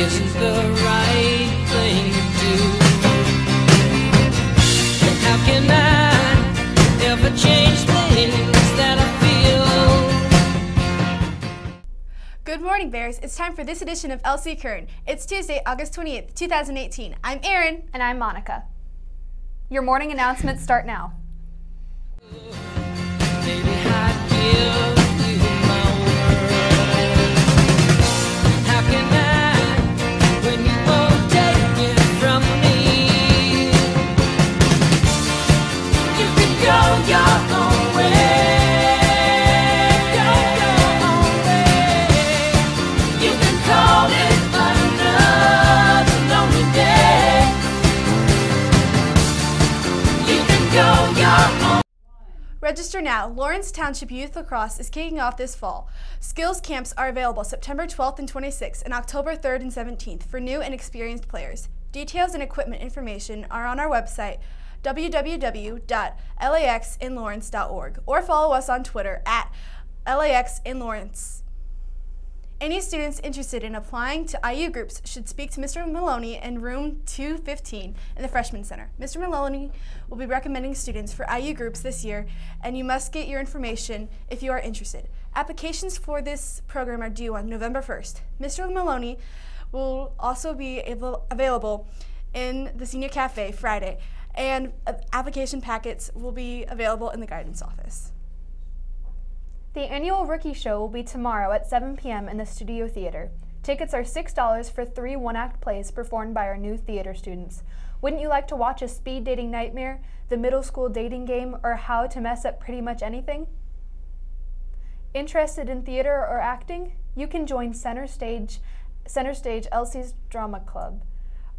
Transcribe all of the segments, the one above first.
Isn't the right thing to do. How can I ever change things that I feel? Good morning, Bears. It's time for this edition of LC Current. It's Tuesday, August 28th, 2018. I'm Erin. And I'm Monica. Your morning announcements start now. Baby, Register now. Lawrence Township Youth Lacrosse is kicking off this fall. Skills camps are available September 12th and 26th and October 3rd and 17th for new and experienced players. Details and equipment information are on our website www.laxinlawrence.org or follow us on Twitter at laxinlawrence. Any students interested in applying to IU groups should speak to Mr. Maloney in room 215 in the Freshman Center. Mr. Maloney will be recommending students for IU groups this year, and you must get your information if you are interested. Applications for this program are due on November 1st. Mr. Maloney will also be able, available in the Senior Cafe Friday, and uh, application packets will be available in the guidance office. The annual Rookie Show will be tomorrow at 7 p.m. in the Studio Theater. Tickets are $6 for three one act plays performed by our new theater students. Wouldn't you like to watch a speed dating nightmare, the middle school dating game, or how to mess up pretty much anything? Interested in theater or acting? You can join Center Stage, Center Stage LC's Drama Club.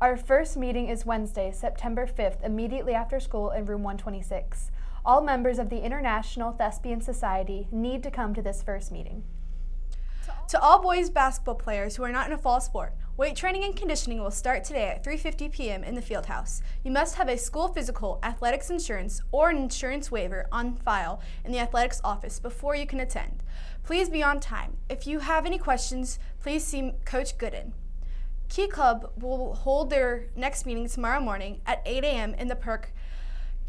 Our first meeting is Wednesday, September 5th, immediately after school in room 126. All members of the International Thespian Society need to come to this first meeting. To all boys basketball players who are not in a fall sport, weight training and conditioning will start today at 3:50 p.m. in the field house. You must have a school physical, athletics insurance, or an insurance waiver on file in the athletics office before you can attend. Please be on time. If you have any questions, please see Coach Gooden. Key Club will hold their next meeting tomorrow morning at 8 a.m. in the park.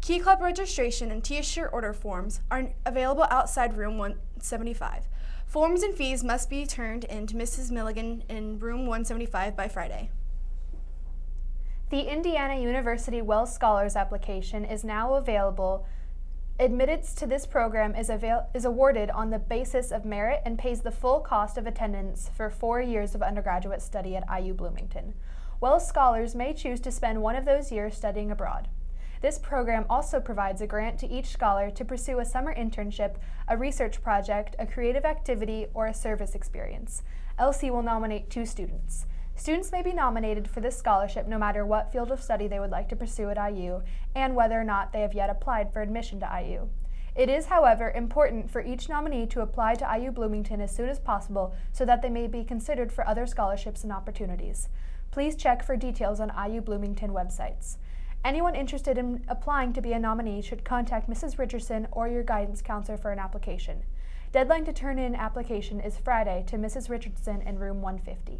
Key Club registration and T-shirt order forms are available outside room 175. Forms and fees must be turned in to Mrs. Milligan in room 175 by Friday. The Indiana University Wells Scholars application is now available. Admittance to this program is, is awarded on the basis of merit and pays the full cost of attendance for four years of undergraduate study at IU Bloomington. Wells Scholars may choose to spend one of those years studying abroad. This program also provides a grant to each scholar to pursue a summer internship, a research project, a creative activity, or a service experience. LC will nominate two students. Students may be nominated for this scholarship no matter what field of study they would like to pursue at IU and whether or not they have yet applied for admission to IU. It is, however, important for each nominee to apply to IU Bloomington as soon as possible so that they may be considered for other scholarships and opportunities. Please check for details on IU Bloomington websites. Anyone interested in applying to be a nominee should contact Mrs. Richardson or your guidance counselor for an application. Deadline to turn in application is Friday to Mrs. Richardson in room 150.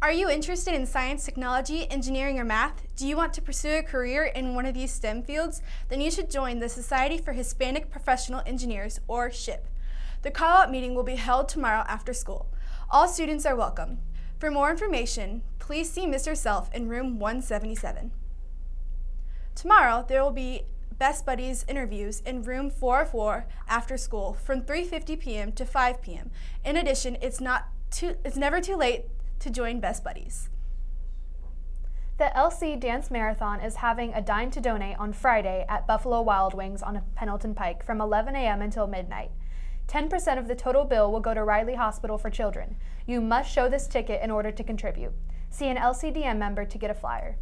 Are you interested in science, technology, engineering, or math? Do you want to pursue a career in one of these STEM fields? Then you should join the Society for Hispanic Professional Engineers, or SHPE. The call out meeting will be held tomorrow after school. All students are welcome. For more information, please see Mr. Self in room 177. Tomorrow, there will be Best Buddies interviews in room 404 after school from 3:50 p.m. to 5 p.m. In addition, it's not too it's never too late to join Best Buddies. The LC Dance Marathon is having a dine to donate on Friday at Buffalo Wild Wings on Pendleton Pike from 11 a.m. until midnight. 10% of the total bill will go to Riley Hospital for Children. You must show this ticket in order to contribute. See an LCDM member to get a flyer.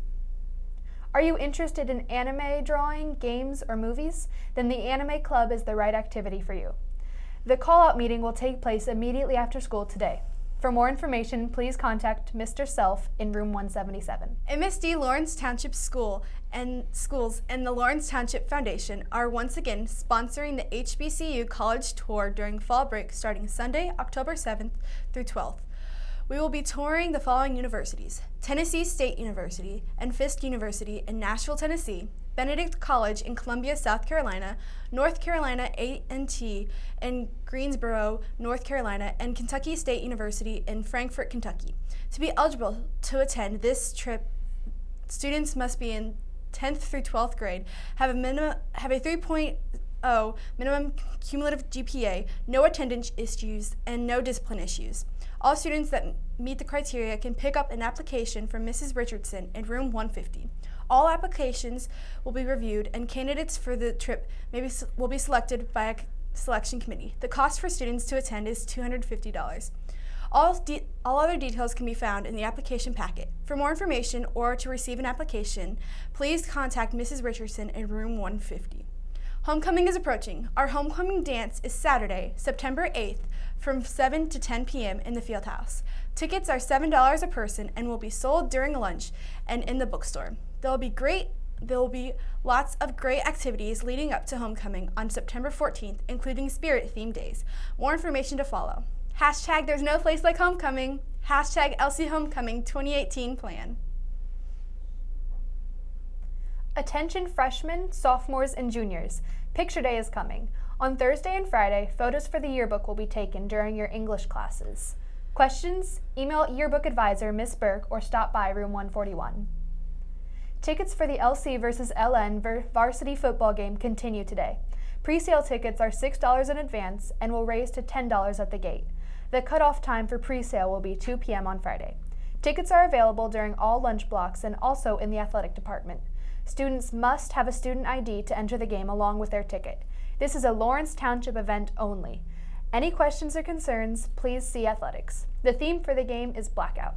Are you interested in anime drawing, games, or movies? Then the Anime Club is the right activity for you. The call out meeting will take place immediately after school today. For more information, please contact Mr. Self in room 177. MSD Lawrence Township School and schools and the Lawrence Township Foundation are once again sponsoring the HBCU College Tour during fall break starting Sunday, October 7th through 12th. We will be touring the following universities Tennessee State University and Fisk University in Nashville, Tennessee, Benedict College in Columbia, South Carolina, North Carolina A&T in Greensboro, North Carolina, and Kentucky State University in Frankfort, Kentucky. To be eligible to attend this trip, students must be in 10th through 12th grade, have a minimum have a 3.0 minimum cumulative GPA, no attendance issues, and no discipline issues. All students that meet the criteria can pick up an application from Mrs. Richardson in room 150. All applications will be reviewed, and candidates for the trip may be, will be selected by a selection committee. The cost for students to attend is $250. All, all other details can be found in the application packet. For more information or to receive an application, please contact Mrs. Richardson in room 150. Homecoming is approaching. Our homecoming dance is Saturday, September 8th from 7 to 10 p.m. in the field house. Tickets are $7 a person and will be sold during lunch and in the bookstore. There will be great there will be lots of great activities leading up to homecoming on September 14th, including spirit themed days. More information to follow. Hashtag there's no place like homecoming. Hashtag LC Homecoming 2018 plan. Attention freshmen, sophomores, and juniors. Picture Day is coming. On Thursday and Friday, photos for the yearbook will be taken during your English classes. Questions? Email yearbook advisor Miss Burke or stop by room 141. Tickets for the LC versus LN varsity football game continue today. Pre-sale tickets are $6 in advance and will raise to $10 at the gate. The cutoff time for pre-sale will be 2 p.m. on Friday. Tickets are available during all lunch blocks and also in the athletic department. Students must have a student ID to enter the game along with their ticket. This is a Lawrence Township event only. Any questions or concerns, please see athletics. The theme for the game is blackout.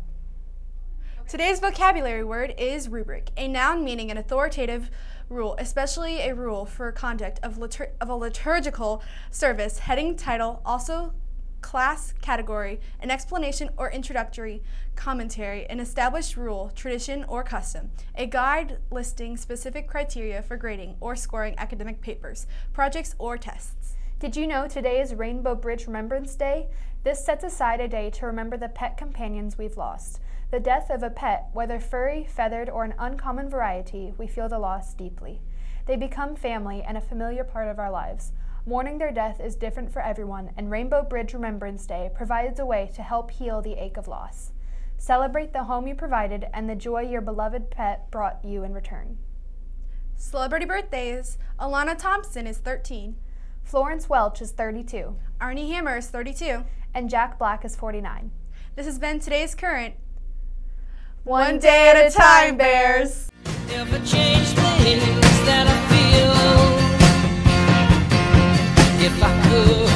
Today's vocabulary word is rubric, a noun meaning an authoritative rule, especially a rule for conduct of, litur- of a liturgical service, heading, title, also class, category, an explanation or introductory commentary, an established rule, tradition, or custom, a guide listing specific criteria for grading or scoring academic papers, projects, or tests. Did you know today is Rainbow Bridge Remembrance Day? This sets aside a day to remember the pet companions we've lost. The death of a pet, whether furry, feathered, or an uncommon variety, we feel the loss deeply. They become family and a familiar part of our lives. Mourning their death is different for everyone, and Rainbow Bridge Remembrance Day provides a way to help heal the ache of loss. Celebrate the home you provided and the joy your beloved pet brought you in return. Celebrity birthdays Alana Thompson is 13, Florence Welch is 32, Armie Hammer is 32. and Jack Black is 49. This has been today's current. One day at a time, Bears. Ever change things that I feel? If I